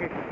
think